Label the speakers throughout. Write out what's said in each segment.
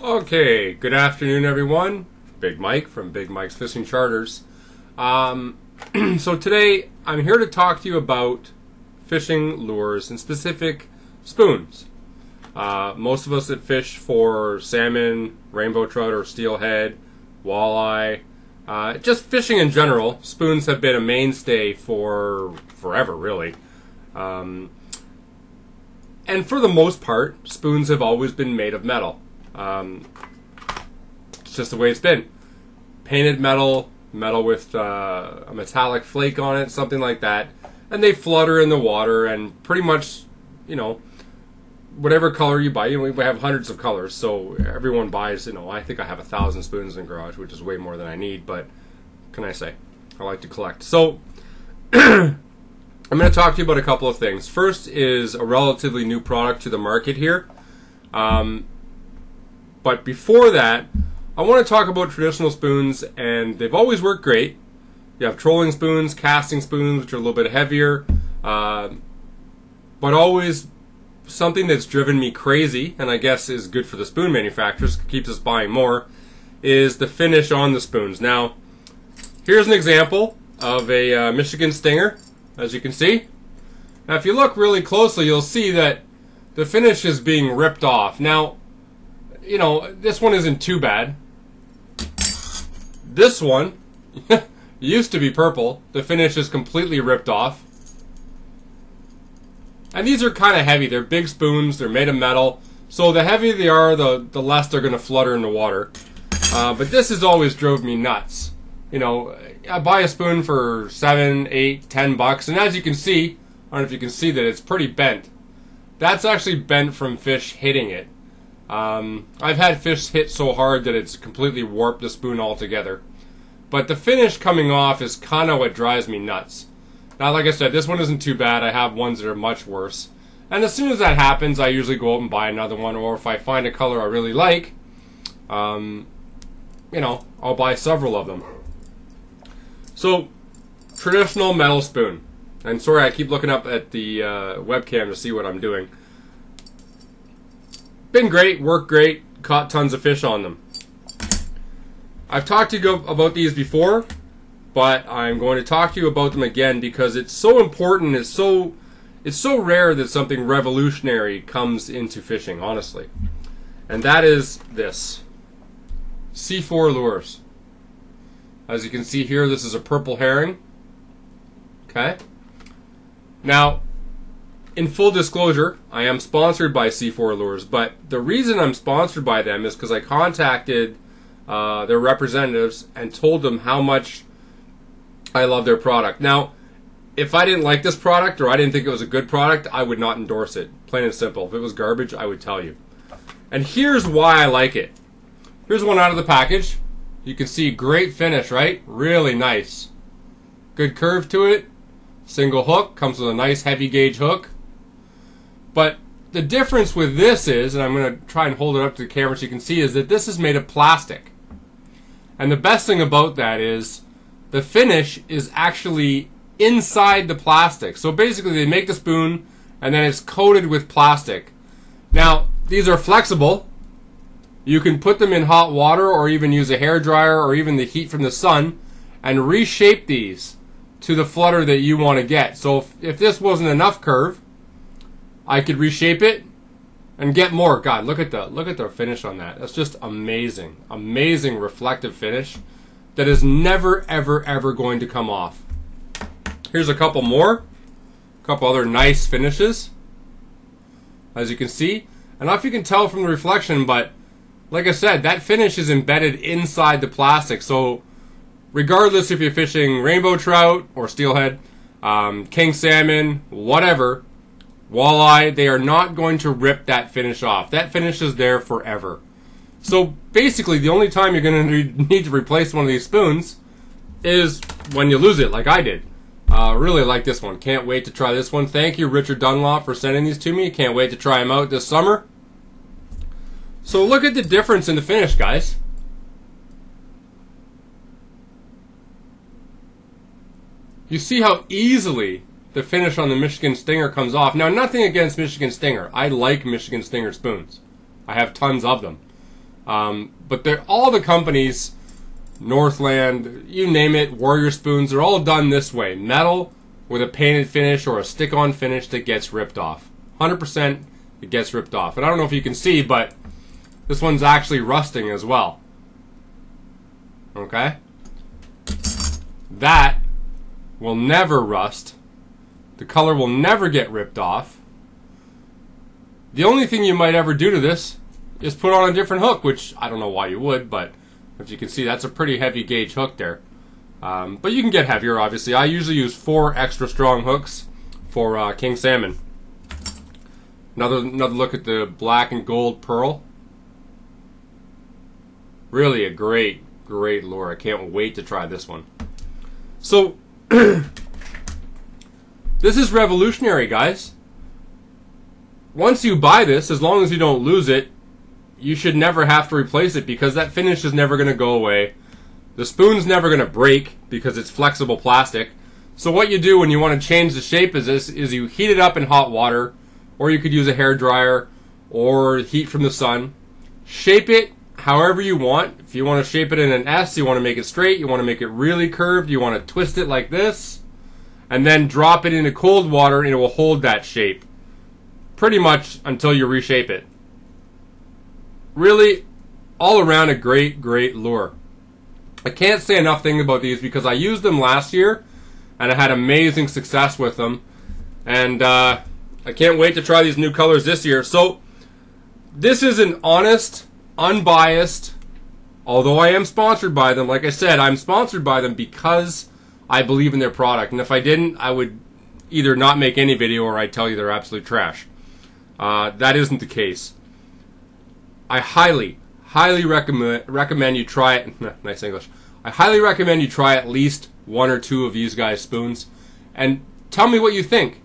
Speaker 1: Okay, good afternoon, everyone. Big Mike from Big Mike's Fishing Charters. Um, so today I'm here to talk to you about fishing lures and specific spoons. Uh, most of us that fish for salmon, rainbow trout, or steelhead, walleye, uh, just fishing in general, spoons have been a mainstay for forever, really. Um, and for the most part, spoons have always been made of metal. Um, it's just the way it's been. Painted metal, metal with uh, a metallic flake on it, something like that. And they flutter in the water, and pretty much, you know, whatever color you buy, you know, we have hundreds of colors, so everyone buys, you know, I think I have a thousand spoons in the garage, which is way more than I need, but can I say? I like to collect. So, I'm going to talk to you about a couple of things. First is a relatively new product to the market here. Um, but before that, I want to talk about traditional spoons, and they've always worked great. You have trolling spoons, casting spoons, which are a little bit heavier, uh, but always something that's driven me crazy, and I guess is good for the spoon manufacturers, keeps us buying more, is the finish on the spoons. Now, here's an example of a uh, Michigan Stinger, as you can see. Now, if you look really closely, you'll see that the finish is being ripped off. Now, you know, this one isn't too bad. This one used to be purple. The finish is completely ripped off. And these are kind of heavy. They're big spoons. They're made of metal. So the heavier they are, the, the less they're going to flutter in the water. Uh, but this has always drove me nuts. You know, I buy a spoon for seven, eight, ten bucks, and as you can see, I don't know if you can see that it's pretty bent. That's actually bent from fish hitting it. Um, I've had fish hit so hard that it's completely warped the spoon altogether. But the finish coming off is kind of what drives me nuts. Now, like I said, this one isn't too bad. I have ones that are much worse. And as soon as that happens, I usually go out and buy another one, or if I find a color I really like, um, you know, I'll buy several of them. So, traditional metal spoon. And sorry, I keep looking up at the uh, webcam to see what I'm doing. Been great, worked great, caught tons of fish on them. I've talked to you about these before, but I'm going to talk to you about them again because it's so important. It's so it's so rare that something revolutionary comes into fishing, honestly. And that is this SeaFour lures. As you can see here, this is a purple herring. Okay. Now, in full disclosure, I am sponsored by SeaFour Lures, but the reason I'm sponsored by them is because I contacted uh, their representatives and told them how much I love their product. Now, if I didn't like this product or I didn't think it was a good product, I would not endorse it. Plain and simple. If it was garbage, I would tell you. And here's why I like it. Here's one out of the package. You can see great finish, right? Really nice. Good curve to it. Single hook. Comes with a nice heavy gauge hook. But the difference with this is, and I'm going to try and hold it up to the camera so you can see, is that this is made of plastic. And the best thing about that is the finish is actually inside the plastic. So basically, they make the spoon and then it's coated with plastic. Now, these are flexible. You can put them in hot water or even use a hair dryer or even the heat from the sun and reshape these to the flutter that you want to get. So if, if this wasn't enough curve, I could reshape it and get more. God, look at the look at the finish on that. That's just amazing. Amazing reflective finish that is never ever ever going to come off. Here's a couple more. A couple other nice finishes. As you can see. I don't know if you can tell from the reflection, but like I said, that finish is embedded inside the plastic. So regardless if you're fishing rainbow trout or steelhead, um, king salmon, whatever, walleye, they are not going to rip that finish off. That finish is there forever. So basically, the only time you're going to need to replace one of these spoons is when you lose it, like I did. Uh, really like this one. Can't wait to try this one. Thank you, Richard Dunlop, for sending these to me. Can't wait to try them out this summer. So look at the difference in the finish, guys. You see how easily the finish on the Michigan Stinger comes off. Now, nothing against Michigan Stinger. I like Michigan Stinger spoons. I have tons of them. Um, but they're all the companies, Northland, you name it, Warrior Spoons, they're all done this way. Metal with a painted finish or a stick-on finish that gets ripped off. 100% it gets ripped off. And I don't know if you can see, but this one's actually rusting as well. Okay? That will never rust. The color will never get ripped off. The only thing you might ever do to this is put on a different hook, which I don't know why you would, but as you can see, that's a pretty heavy gauge hook there. Um, but you can get heavier, obviously. I usually use four extra strong hooks for uh, king salmon. Another another look at the black and gold pearl. Really a great, great lure. I can't wait to try this one. So, this is revolutionary, guys. Once you buy this, as long as you don't lose it, you should never have to replace it because that finish is never going to go away. The spoon's never going to break because it's flexible plastic. So what you do when you want to change the shape is this is you heat it up in hot water or you could use a hair dryer or heat from the sun. Shape it however you want. If you want to shape it in an S, you want to make it straight, you want to make it really curved, you want to twist it like this, and then drop it into cold water and it will hold that shape pretty much until you reshape it. Really, all around a great, great lure. I can't say enough things about these because I used them last year and I had amazing success with them. And uh, I can't wait to try these new colors this year. So, this is an honest, unbiased, although I am sponsored by them. Like I said, I'm sponsored by them because I believe in their product. And if I didn't, I would either not make any video or I'd tell you they're absolute trash. Uh, that isn't the case. I highly, highly recommend recommend you try it. nice English. I highly recommend you try at least one or two of these guys' spoons, and tell me what you think.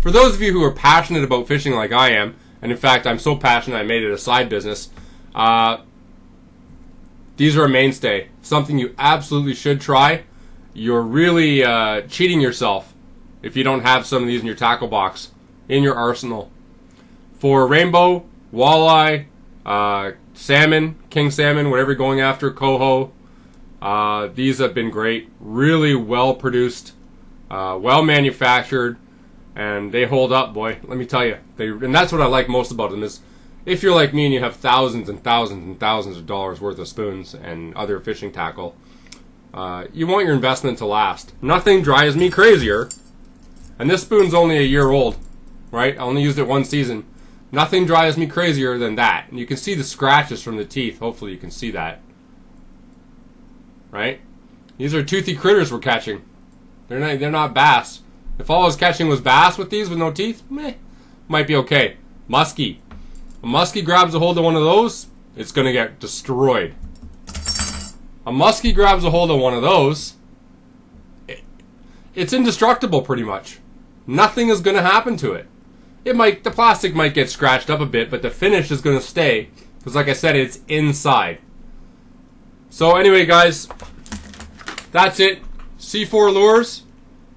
Speaker 1: For those of you who are passionate about fishing like I am, and in fact I'm so passionate I made it a side business, uh, these are a mainstay. Something you absolutely should try. You're really uh, cheating yourself if you don't have some of these in your tackle box, in your arsenal. For rainbow, walleye, uh, salmon, king salmon, whatever you're going after, coho. Uh, these have been great, really well produced, uh, well manufactured, and they hold up, boy. Let me tell you, they and that's what I like most about them is if you're like me and you have thousands and thousands and thousands of dollars worth of spoons and other fishing tackle, uh, you want your investment to last. Nothing drives me crazier, and this spoon's only a year old, right? I only used it one season. Nothing drives me crazier than that. And you can see the scratches from the teeth. Hopefully you can see that. Right? These are toothy critters we're catching. They're not, they're not bass. If all I was catching was bass with these with no teeth, meh, might be okay. Muskie. A muskie grabs a hold of one of those, it's going to get destroyed. A muskie grabs a hold of one of those, it, it's indestructible pretty much. Nothing is going to happen to it it might the plastic might get scratched up a bit, but the finish is going to stay because, like I said, it's inside. So anyway, guys, that's it. SeaFour lures.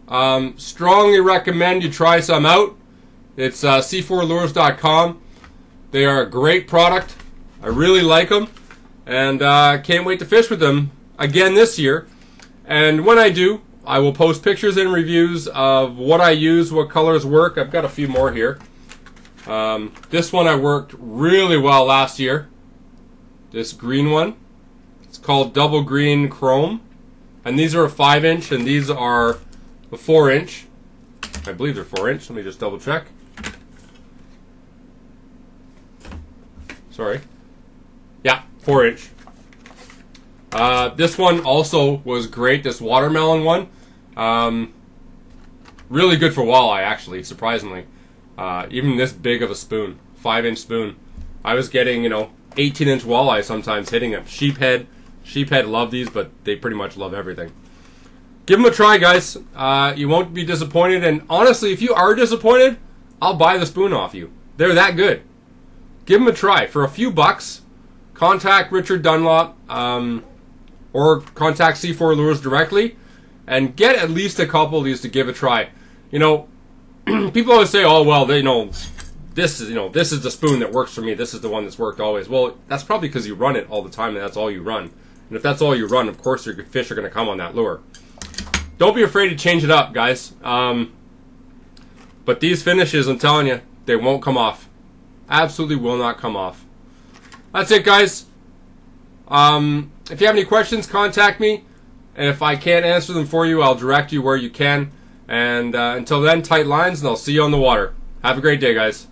Speaker 1: Um, strongly recommend you try some out. It's uh, seafourlures.com. They are a great product. I really like them, and uh, can't wait to fish with them again this year. And when I do, I will post pictures and reviews of what I use, what colors work. I've got a few more here. Um, this one I worked really well last year. This green one. It's called Double Green Chrome. And these are a 5 inch and these are a 4 inch. I believe they're 4 inch. Let me just double check. Sorry. Yeah, 4 inch. Uh, this one also was great. This watermelon one, um, really good for walleye. Actually, surprisingly, uh, even this big of a spoon, five inch spoon, I was getting you know 18 inch walleye sometimes hitting them. Sheephead, sheephead love these, but they pretty much love everything. Give them a try, guys. Uh, you won't be disappointed. And honestly, if you are disappointed, I'll buy the spoon off you. They're that good. Give them a try for a few bucks. Contact Richard Dunlop. Um, or contact SeaFour Lures directly and get at least a couple of these to give a try. You know, people always say, "Oh well, they you know this is you know this is the spoon that works for me. This is the one that's worked always. Well, that's probably because you run it all the time, and that's all you run. And if that's all you run, of course your fish are going to come on that lure. Don't be afraid to change it up, guys. Um, but these finishes, I'm telling you, they won't come off. Absolutely will not come off. That's it, guys. Um, if you have any questions, contact me. And if I can't answer them for you, I'll direct you where you can. And uh, until then, tight lines, and I'll see you on the water. Have a great day, guys.